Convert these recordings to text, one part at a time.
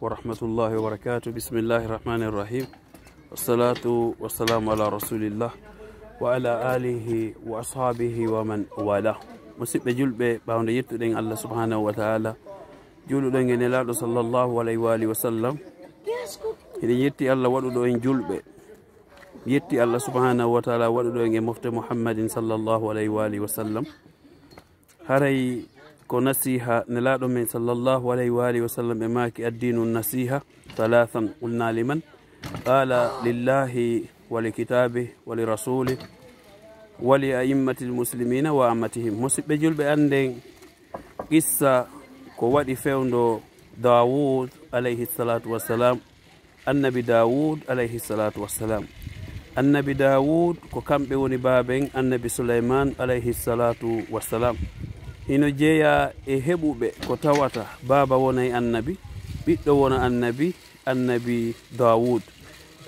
wa rahmatullahi wa barakatu bismillahi rahmani irrahim wassalatu wassalamu ala rasulillah wa ala alihi wa ashabihi wa man wala musidɓe julɓe ɓawde yettuɗen allah subhanahu wa taala juuluɗen e nelaɗo sallllahu alayhi wa alihi wa sallam eɗen yetti allah waɗuɗo en julɓe yetti allah subhanahu wa taala waɗuɗo en e mofte mouhammadin sallllahu alayhi wa alihi wa sallam haray ko nasiha nelaɗo men sallllahu alayhi wa alihi wa sallam ɓe maki addinu nasiha talathan qulna liman qala lillahi wa li kitabih wa li rasulih wa li aimmati lmuslimina wa ammatihim musidɓe julɓe anden qissa ko waɗi fewdo dawud alayhi salatu wassalam annabi dawud alayhi salatu wassalam annabi dawud ko kamɓe woni baben annabi souleyman alayhi salatu wassalam ino jeeya e heɓuɓe ko tawata baaba wona e annabi ɓiɗɗo wona annabi annabi dawud.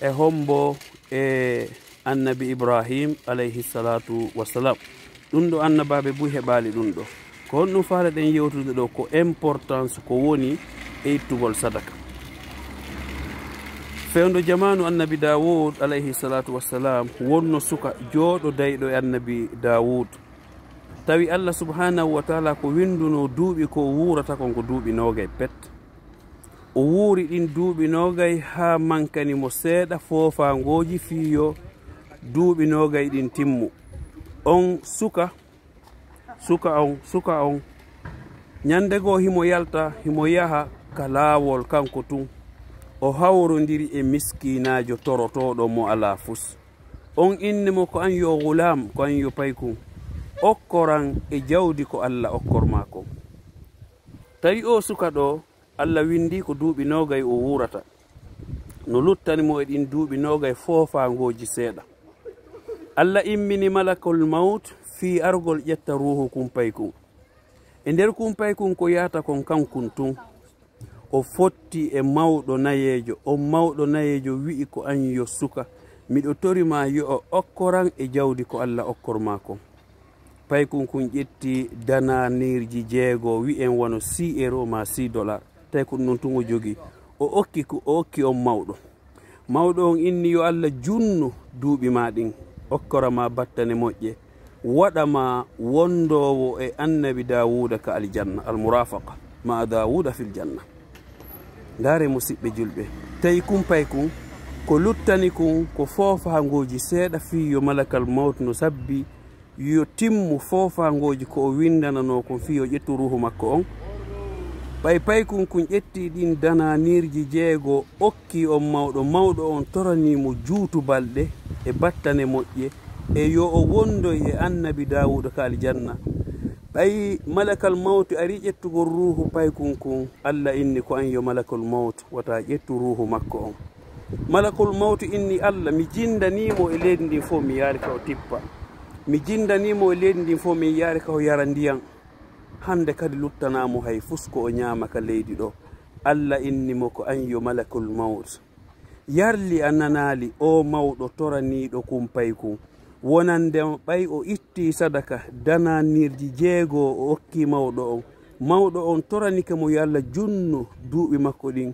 E hombo e annabi ibrahim alayhi salatu wassalam. Ɗum ɗo annabaɓe bo heɓali ɗum ɗo. Ko honɗum faala ɗen yewtude ɗo ko importance ko woni e ittugol sadaka. Fewdo jamanu annabi dawud alayhi salatu wassalam wonno suka jooɗo dayɗo e annabi dawud. Tawi allah subhanahu wa taala ko winduno duuɓi ko wurata kon ko duuɓi nogay pet. O wuuri ɗin duuɓi nogay ha mankanimo seeɗa foofangoji fiyo duuɓi nogay ɗin timmu. On suka suka on suka on. Nyande goo himo yalta himo yaha ka laawol kanko tun. O hawrodiri e miskinajo torotoɗo mo ala fus. On innimo ko an yo gulam ko an yo paykum okkoran e jawdi ko allah okkor maako. Tawi o suka ɗo allah windi ko duuɓi nogay o wurata no luttanimo e ɗin duuɓi nogay foofangoji seeɗa. Allah immini malakol maut fi argol ƴetta ruhu kumpaykun. E nder kumpaykun ko yahata kon kankun tun o fotti e mawɗo nayeejo on mawɗo nayeejo wi'i ko an yo suka. Miɗo torima yo o okkoran e jawdi ko allah okkor kon paykonkon ƴetti dananirji jeego wi'en wono si euro ma si dollar. Tawi ko ɗum noon tun o jogii o okki ko o okki on mawɗo. Mawɗo on inni yo allah junnu duuɓi ma ɗin. Okkorama battane moƴƴe. Waɗama wondowo e annabi dawuda ka aljanna almourafaqa ma dawuda fil janna. Ndaare musidɓe julɓe. Tawi kumpay kun ko luttani kun ko foofahangoji seeɗa fiyo malakal mawt no sabbi yo timmu fofangoji ko o windanano kon fi yo ƴettu ruhu makko on. Ɓay paykun kun ƴetti ɗin dananirji jeego okki on mawɗo mawɗo on toranimo juutu balɗe e battane moƴƴe e yo o wondoy e annabi dawuda ka aljanna. Ɓay malakal mawtu ari ƴettugol ruhu paykun kun allah inni ko an yo malakol mawtu wata ƴettu ruhu makko on. Malakol mawtu inni allah mi jindanimo e leydi ndin fof mi yaari ka o tippa. mi jindanimo e leydi ndin fof min yaari ka o yara ndiyan hande kadi luttanamo hay fusko o ñaama ka leydi ɗo. Allah innimo ko an yo malakul maut yarli a nanali o mawɗo toraniɗo kumpay kum wonande ɓay o itti sadaka dananirji jeego o okki mawɗo on. Mawɗo on toranike mo yo allah junnu duuɓi makko ɗin.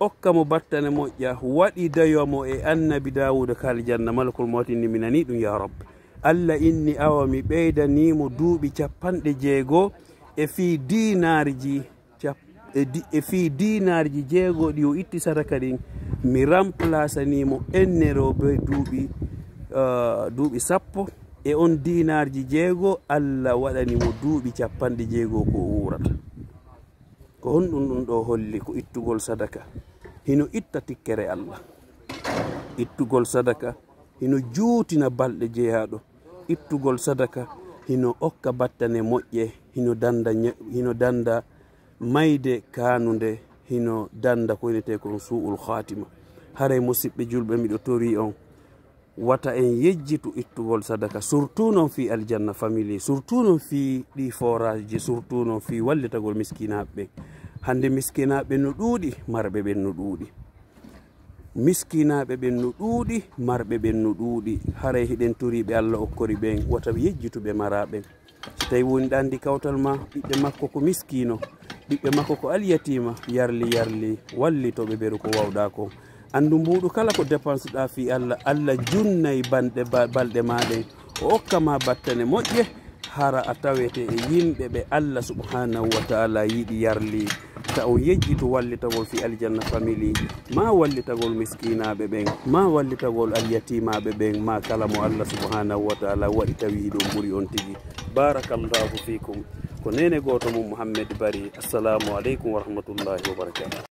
Okka mo battane moƴƴa waɗi dayomo e annabi dawuda kaali janna malakul mawti mi nani ɗum ya rabbe allah inni awa mi ɓeydanimo duuɓi capanɗe jeego e fi dinarji e, e fi dinarji jeego ɗi o itti saraka ɗin mi remplacanimo ennero be duuɓi duuɓi sappo e on dinarji jeego allah waɗanimo duuɓi capanɗe jeego ko o wurata ko honɗum ɗum ɗo holli ko ittugol sadaka hino itta tikkere allah. Ittugol sadaka hino juutina balɗe jeeyaɗo ittugol sadaka hino okka battane moƴƴe hino danda hino danda mayde kanude hino danda ko wonete kon su'ul khatima. Haray musidɓe julɓe miɗo tori on. Wata en yejjitu ittugol sadaka surtout noon fi aljanna famille surtout noon fi ɗi forage ji surtout noon fi wallitagol miskinaɓe ɓe hande miskinaɓe no ɗuuɗi marɓe ɓen no ɗuuɗi. miskinaɓe ɓen no ɗuuɗi marɓe ɓen no ɗuuɗi. Haray hiɗen toriɓe allah okkori ɓen wata yejjituɓe maraɓen so tawi woni ɗandi kawtal ma ɓiɓɓe makko ko miskino ɓiɓɓe makko ko alyatima yarli yarli wallitoɓe ɓeru ko wawɗa ko andu mbuɗu kala ko dépense ɗa fi allah allah junnayi banɗe balɗe maɗen o okkama battane moƴƴe hara a tawete e yimɓe ɓe allah subhanahu wa taala yiɗi yarli. Ta o yejjitu wallitagol fi aljanna famili ma wallitagol miskinaɓe ɓen ma wallitagol alyatimaɓe ɓen ma kala mo allah subhanahu wa taala waɗi tawi ɗo ɓuuri on tigui barakallahu fikum. Ko nene goto mum mouhammed bari. Assalamu aleykum wa rahmatullahi wa barakatuh